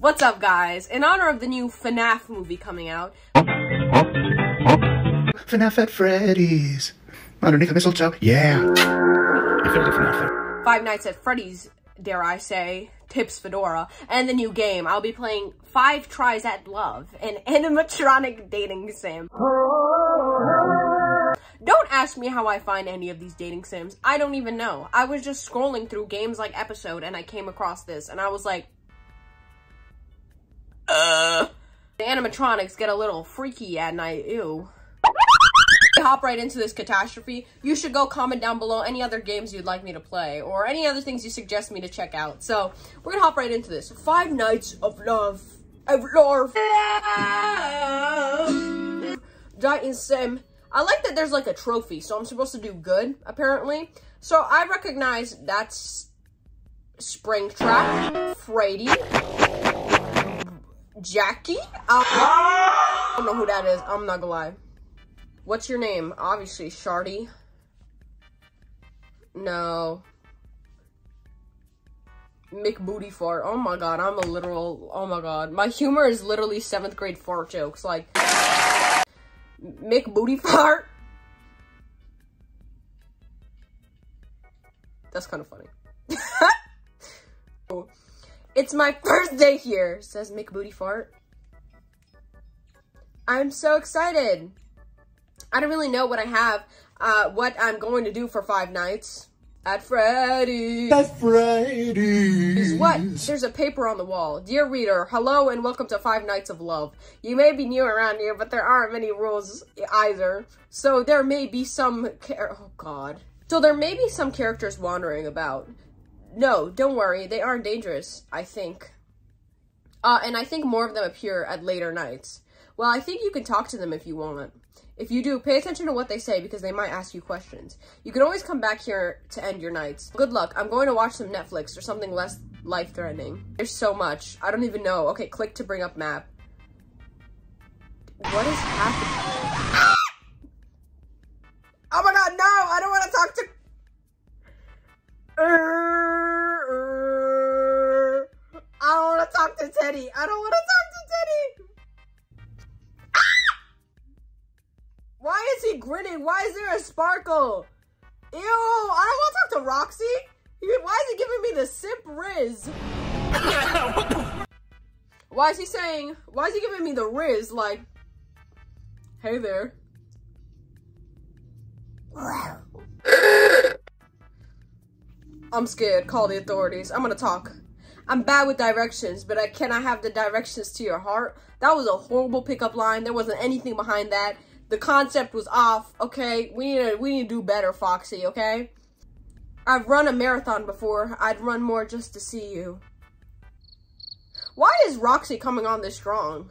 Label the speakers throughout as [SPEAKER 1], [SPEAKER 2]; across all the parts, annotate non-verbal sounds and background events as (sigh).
[SPEAKER 1] What's up, guys? In honor of the new FNAF movie coming out,
[SPEAKER 2] FNAF at Freddy's. Underneath the mistletoe. Yeah. If there's a FNAF there.
[SPEAKER 1] Five Nights at Freddy's, dare I say, Tips Fedora, and the new game, I'll be playing Five Tries at Love, an animatronic dating sim. Don't ask me how I find any of these dating sims. I don't even know. I was just scrolling through games like Episode and I came across this and I was like, uh. The animatronics get a little freaky at night, ew. Hop right into this catastrophe. You should go comment down below any other games you'd like me to play or any other things you suggest me to check out. So, we're gonna hop right into this. Five Nights of Love. Of Love. Giant Sim. I like that there's like a trophy, so I'm supposed to do good, apparently. So I recognize that's Springtrap, Freddy, Jackie. Um, I don't know who that is. I'm not gonna lie. What's your name? Obviously, Shardy. No. Mick Booty Fart. Oh my god, I'm a literal. Oh my god. My humor is literally seventh grade fart jokes. Like. Mick Booty Fart. That's kind of funny. It's my first day here, says Mick Booty Fart. I'm so excited. I don't really know what I have, uh, what I'm going to do for five nights. At Freddy's.
[SPEAKER 2] At Freddy's.
[SPEAKER 1] What? There's a paper on the wall. Dear reader, hello and welcome to Five Nights of Love. You may be new around here, but there aren't many rules either. So there may be some oh god. So there may be some characters wandering about. No, don't worry, they aren't dangerous, I think. Uh, and I think more of them appear at later nights. Well, I think you can talk to them if you want. If you do, pay attention to what they say because they might ask you questions. You can always come back here to end your nights. Good luck. I'm going to watch some Netflix or something less life-threatening. There's so much. I don't even know. Okay, click to bring up map. What is happening? To Teddy. I don't want to talk to Teddy. Ah! Why is he grinning? Why is there a sparkle? Ew, I don't want to talk to Roxy. Why is he giving me the sip riz? (coughs) why is he saying, why is he giving me the riz? Like, hey there. (coughs) I'm scared. Call the authorities. I'm gonna talk. I'm bad with directions, but I cannot have the directions to your heart. That was a horrible pickup line. There wasn't anything behind that. The concept was off, okay? We need to we need to do better, Foxy, okay? I've run a marathon before. I'd run more just to see you. Why is Roxy coming on this strong?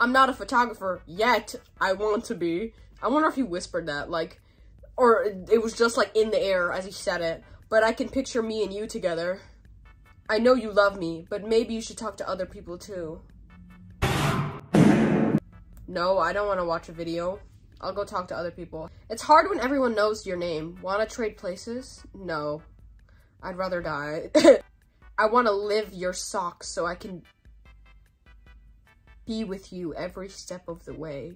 [SPEAKER 1] I'm not a photographer yet. I want to be. I wonder if he whispered that, like, or it was just like in the air as he said it. But I can picture me and you together. I know you love me, but maybe you should talk to other people too. No, I don't want to watch a video. I'll go talk to other people. It's hard when everyone knows your name. Want to trade places? No. I'd rather die. (laughs) I want to live your socks so I can be with you every step of the way.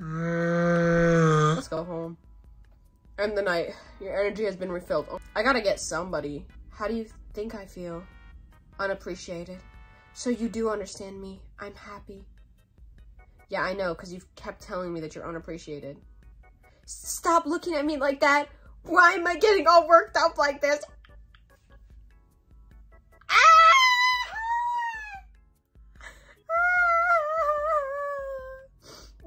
[SPEAKER 1] Let's go home. End the night. Your energy has been refilled. Oh, I gotta get somebody. How do you think I feel? Unappreciated. So you do understand me. I'm happy. Yeah, I know, because you've kept telling me that you're unappreciated. Stop looking at me like that. Why am I getting all worked up like this? Ah!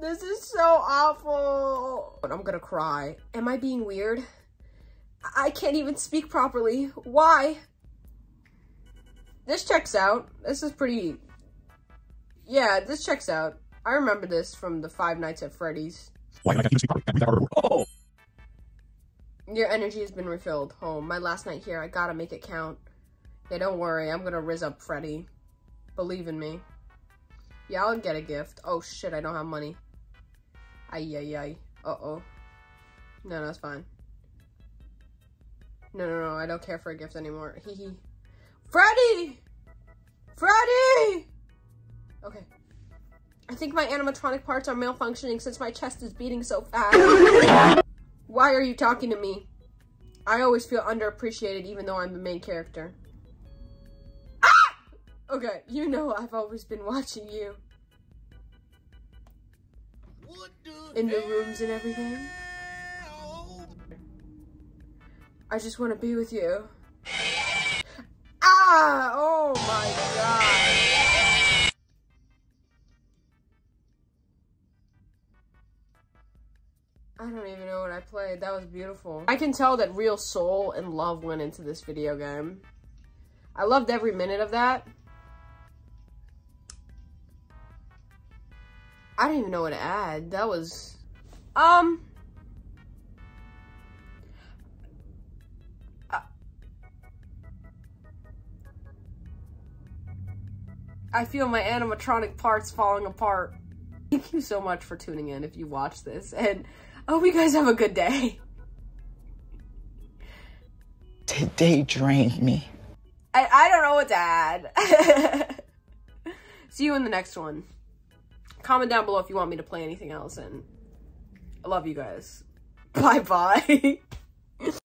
[SPEAKER 1] (laughs) This is so awful. I'm gonna cry. Am I being weird? I can't even speak properly. Why? This checks out. This is pretty... Yeah, this checks out. I remember this from the Five Nights at Freddy's.
[SPEAKER 2] Why can't I speak properly? Oh!
[SPEAKER 1] Your energy has been refilled. Home. My last night here. I gotta make it count. Yeah, don't worry. I'm gonna riz up Freddy. Believe in me. Yeah, I'll get a gift. Oh shit, I don't have money. Ay, ay, ay. Uh-oh. No, no, fine. No, no, no, I don't care for a gift anymore. Hee hee. Freddy! Freddy! Okay. I think my animatronic parts are malfunctioning since my chest is beating so fast. (coughs) Why are you talking to me? I always feel underappreciated even though I'm the main character. Ah! Okay, you know I've always been watching you. In the rooms and everything. I just want to be with you. Ah! Oh my god. I don't even know what I played. That was beautiful. I can tell that real soul and love went into this video game. I loved every minute of that. I don't even know what to add. That was... Um... I feel my animatronic parts falling apart. Thank you so much for tuning in if you watch this, and I hope you guys have a good day.
[SPEAKER 3] Today drained me.
[SPEAKER 1] I, I don't know what to add. (laughs) See you in the next one. Comment down below if you want me to play anything else, and I love you guys. (laughs) Bye-bye. (laughs)